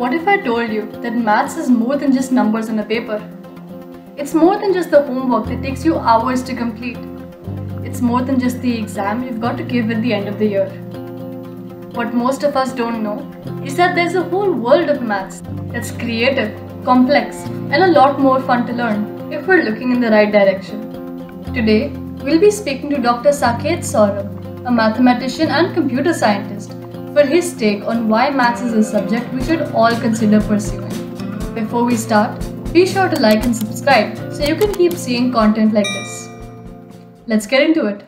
What if I told you that maths is more than just numbers on a paper? It's more than just the homework that takes you hours to complete. It's more than just the exam you've got to give at the end of the year. What most of us don't know is that there's a whole world of maths that's creative, complex, and a lot more fun to learn if we're looking in the right direction. Today, we'll be speaking to Dr. Saket Saurabh, a mathematician and computer scientist for his take on why maths is a subject we should all consider pursuing. Before we start, be sure to like and subscribe so you can keep seeing content like this. Let's get into it.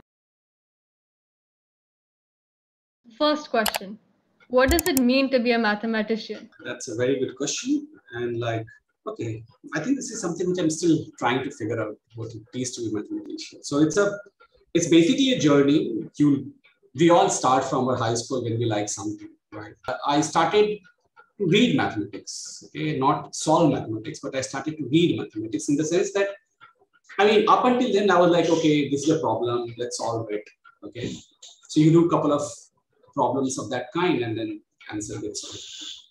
First question What does it mean to be a mathematician? That's a very good question. And like, okay, I think this is something which I'm still trying to figure out what it means to be a mathematician. So it's a it's basically a journey. You we all start from our high school when we like something, right? I started to read mathematics, okay, not solve mathematics, but I started to read mathematics in the sense that, I mean, up until then, I was like, okay, this is a problem, let's solve it, okay. So you do a couple of problems of that kind and then answer solved.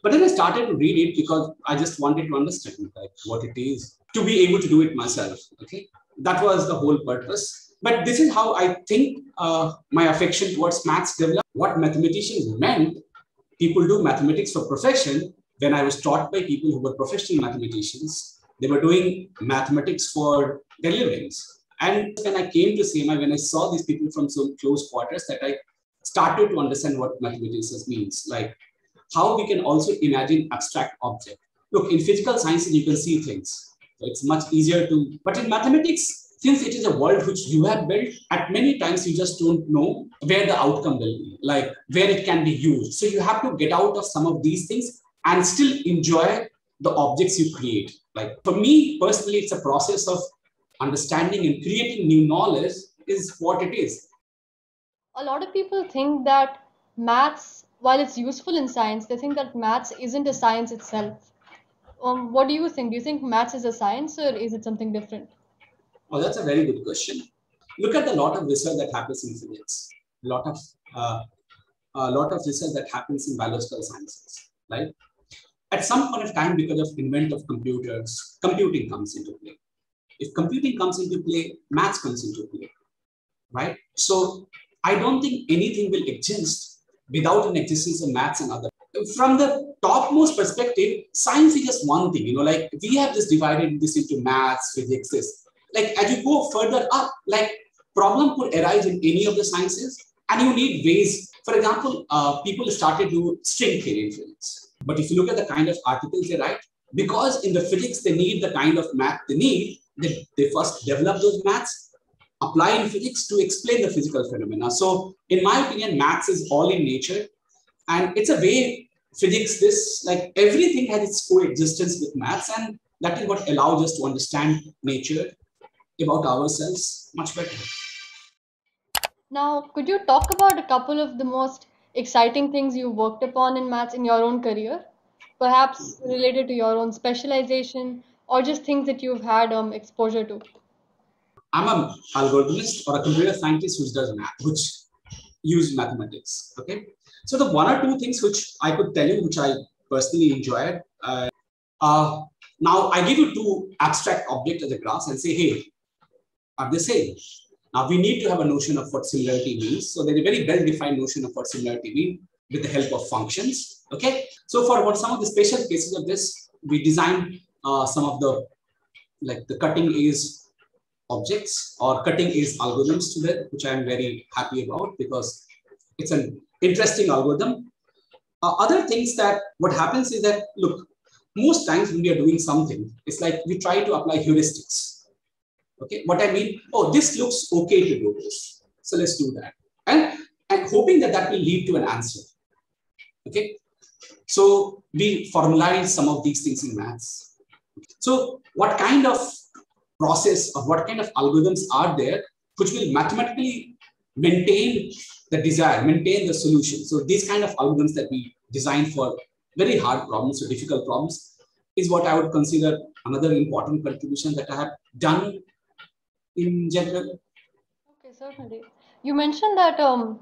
But then I started to read it because I just wanted to understand like what it is to be able to do it myself, okay. That was the whole purpose but this is how I think uh, my affection towards maths developed. What mathematicians meant, people do mathematics for profession. When I was taught by people who were professional mathematicians, they were doing mathematics for their livings. And when I came to CMI, when I saw these people from so close quarters, that I started to understand what mathematics means, like how we can also imagine abstract object. Look, in physical sciences, you can see things. It's much easier to, but in mathematics, since it is a world which you have built, at many times you just don't know where the outcome will be, like where it can be used. So you have to get out of some of these things and still enjoy the objects you create. Like for me personally, it's a process of understanding and creating new knowledge is what it is. A lot of people think that maths, while it's useful in science, they think that maths isn't a science itself. Um, what do you think? Do you think maths is a science or is it something different? Oh, that's a very good question. Look at the lot of research that happens in physics, a lot of uh, a lot of research that happens in biological sciences, right? At some point of time, because of invent of computers, computing comes into play. If computing comes into play, maths comes into play, right? So I don't think anything will exist without an existence of maths and other. From the topmost perspective, science is just one thing, you know, like we have just divided this into maths, physics, this like as you go further up, like problem could arise in any of the sciences and you need ways. For example, uh, people started to string theory in physics. But if you look at the kind of articles they write, because in the physics they need the kind of math they need, they, they first develop those maths, apply in physics to explain the physical phenomena. So in my opinion, maths is all in nature. And it's a way physics, this, like everything has its coexistence with maths. And that is what allows us to understand nature about ourselves much better. Now, could you talk about a couple of the most exciting things you worked upon in maths in your own career? Perhaps related to your own specialization or just things that you've had um, exposure to? I'm an algorithmist or a computer scientist who does math, which use mathematics. Okay. So the one or two things which I could tell you, which I personally enjoyed, uh, uh, now I give you two abstract objects as a class and say, hey, are the same. Now we need to have a notion of what similarity means. So there's a very well-defined notion of what similarity means with the help of functions. Okay. So for what some of the special cases of this, we designed uh, some of the like the cutting edge objects or cutting edge algorithms to that, which I'm very happy about because it's an interesting algorithm. Uh, other things that what happens is that look, most times when we are doing something, it's like we try to apply heuristics Okay, what I mean, oh, this looks okay to do this. So let's do that. And, and hoping that that will lead to an answer. Okay, so we formalize some of these things in maths. So what kind of process or what kind of algorithms are there which will mathematically maintain the desire, maintain the solution. So these kind of algorithms that we design for very hard problems or difficult problems is what I would consider another important contribution that I have done in general? Okay, certainly. You mentioned that um,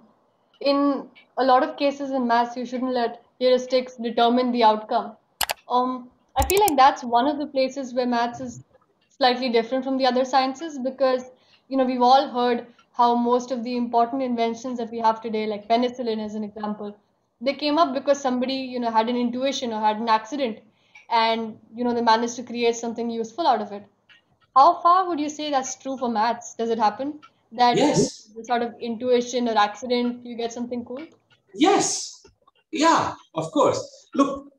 in a lot of cases in maths, you shouldn't let heuristics determine the outcome. Um, I feel like that's one of the places where maths is slightly different from the other sciences because, you know, we've all heard how most of the important inventions that we have today, like penicillin as an example, they came up because somebody, you know, had an intuition or had an accident and, you know, they managed to create something useful out of it. How far would you say that's true for maths? Does it happen that Yes, sort of intuition or accident you get something cool? yes, yeah, of course. Look,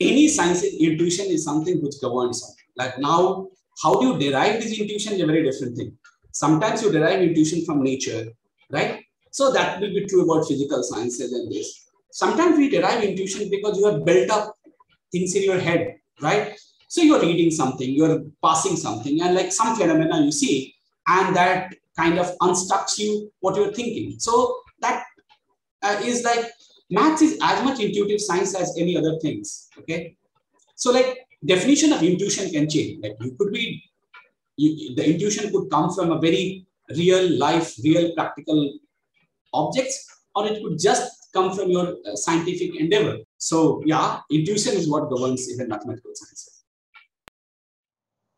any science intuition is something which governs. something. Like now, how do you derive this intuition is a very different thing. Sometimes you derive intuition from nature, right? So that will be true about physical sciences and this. Sometimes we derive intuition because you have built up things in your head, right? So you're reading something, you're passing something, and like some phenomena you see, and that kind of unstucks you what you're thinking. So that uh, is like maths is as much intuitive science as any other things. Okay, so like definition of intuition can change. Like you could be, you, the intuition could come from a very real life, real practical objects, or it could just come from your uh, scientific endeavor. So yeah, intuition is what governs even mathematical sciences.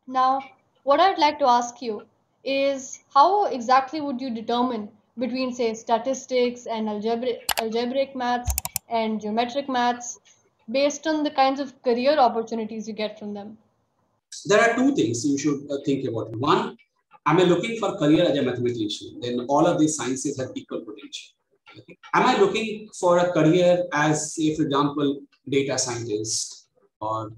Now, what I'd like to ask you is how exactly would you determine between, say, statistics and algebraic, algebraic maths and geometric maths based on the kinds of career opportunities you get from them? There are two things you should uh, think about. One, am I looking for career as a mathematician? Then all of these sciences have equal potential. Am I looking for a career as, say, for example, data scientist or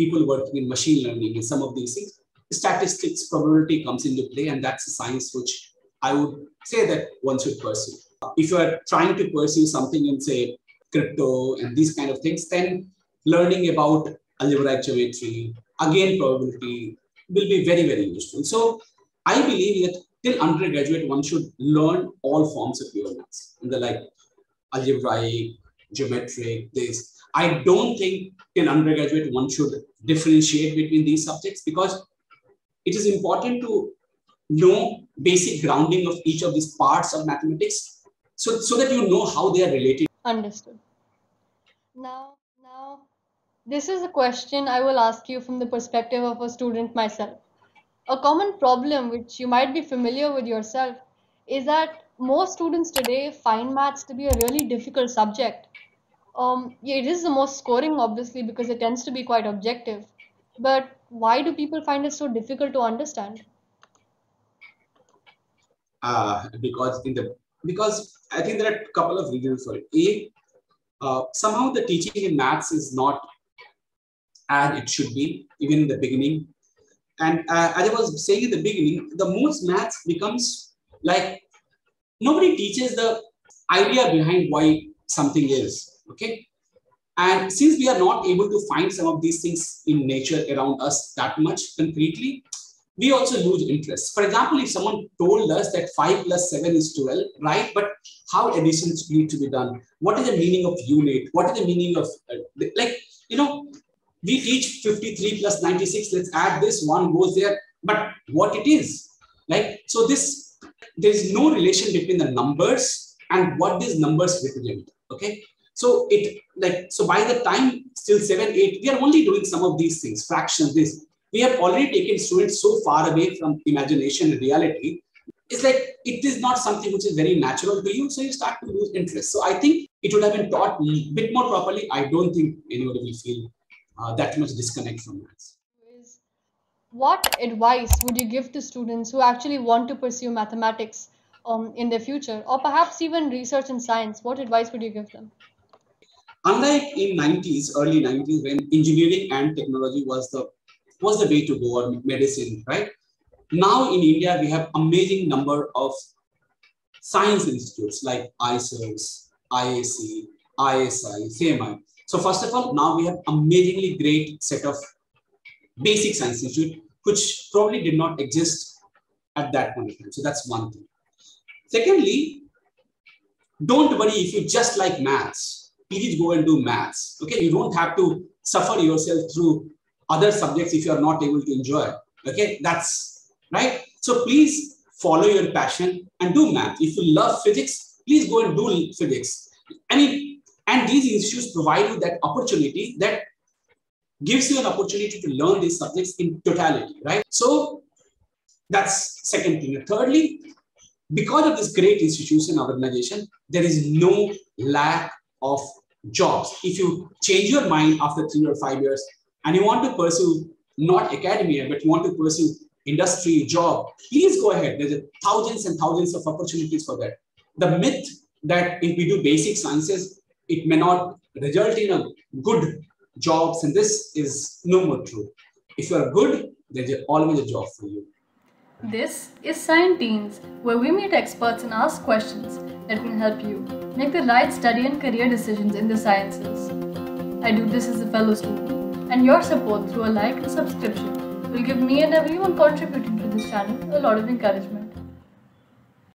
people working in machine learning and some of these things? Statistics, probability comes into play, and that's a science which I would say that one should pursue. If you are trying to pursue something in, say, crypto and these kind of things, then learning about algebraic geometry, again, probability will be very, very useful. So I believe that till undergraduate, one should learn all forms of pure maths, and the like algebraic, geometric, this. I don't think till undergraduate one should differentiate between these subjects because it is important to know basic grounding of each of these parts of mathematics so, so that you know how they are related. Understood. Now, now, this is a question I will ask you from the perspective of a student myself. A common problem, which you might be familiar with yourself, is that most students today find maths to be a really difficult subject. Um, it is the most scoring, obviously, because it tends to be quite objective. But why do people find it so difficult to understand? Uh, because in the because I think there are a couple of reasons for it. A, uh, somehow the teaching in maths is not as it should be, even in the beginning. And uh, as I was saying in the beginning, the most maths becomes like nobody teaches the idea behind why something is. Okay. And since we are not able to find some of these things in nature around us that much concretely, we also lose interest. For example, if someone told us that 5 plus 7 is 12, right? But how additions need to be done? What is the meaning of unit? What is the meaning of, uh, like, you know, we teach 53 plus 96, let's add this, one goes there, but what it is, like, so this, there is no relation between the numbers and what these numbers represent, okay? So it, like, so by the time still 7, 8, we are only doing some of these things, fractions, this, we have already taken students so far away from imagination and reality. It's like it is not something which is very natural to you, so you start to lose interest. So I think it would have been taught a bit more properly. I don't think anybody will feel uh, that much disconnect from maths. What advice would you give to students who actually want to pursue mathematics um, in their future, or perhaps even research in science? What advice would you give them? Unlike in 90s, early 90s, when engineering and technology was the was the way to go or medicine, right? Now in India, we have amazing number of science institutes like IISERs, IISc ISI, CMI. So first of all, now we have amazingly great set of basic science institute, which probably did not exist at that point in time. So that's one thing. Secondly, don't worry if you just like maths. Please go and do maths. Okay, you don't have to suffer yourself through other subjects if you are not able to enjoy. Okay, that's right. So please follow your passion and do math. If you love physics, please go and do physics. I mean, and these institutes provide you that opportunity that gives you an opportunity to learn these subjects in totality, right? So that's second thing. And thirdly, because of this great institution organization, there is no lack of jobs. If you change your mind after three or five years and you want to pursue not academia, but you want to pursue industry, job, please go ahead. There's thousands and thousands of opportunities for that. The myth that if we do basic sciences, it may not result in a good jobs, and this is no more true. If you are good, there's always a job for you. This is Scienteens, where we meet experts and ask questions that can help you make the right study and career decisions in the sciences. I do this as a fellow student, and your support through a like and subscription will give me and everyone contributing to this channel a lot of encouragement.